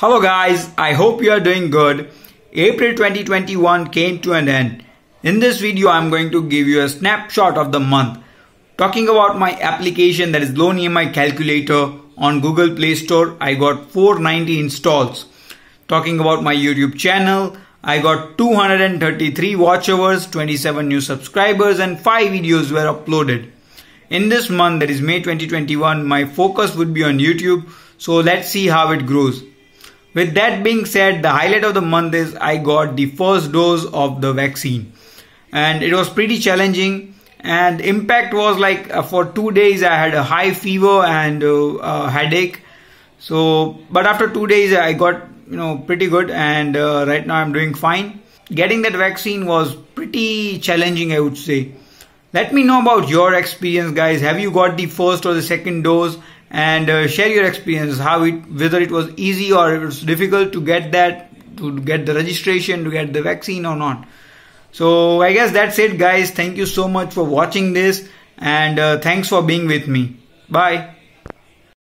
Hello guys, I hope you are doing good. April 2021 came to an end. In this video, I'm going to give you a snapshot of the month. Talking about my application that is Loan EMI Calculator on Google Play Store, I got 490 installs. Talking about my YouTube channel, I got 233 watch hours, 27 new subscribers and 5 videos were uploaded. In this month that is May 2021, my focus would be on YouTube. So let's see how it grows. With that being said, the highlight of the month is I got the first dose of the vaccine and it was pretty challenging and impact was like uh, for two days I had a high fever and uh, headache. So, but after two days I got you know pretty good and uh, right now I'm doing fine. Getting that vaccine was pretty challenging I would say. Let me know about your experience guys. Have you got the first or the second dose? and uh, share your experience how it whether it was easy or it was difficult to get that to get the registration to get the vaccine or not so i guess that's it guys thank you so much for watching this and uh, thanks for being with me bye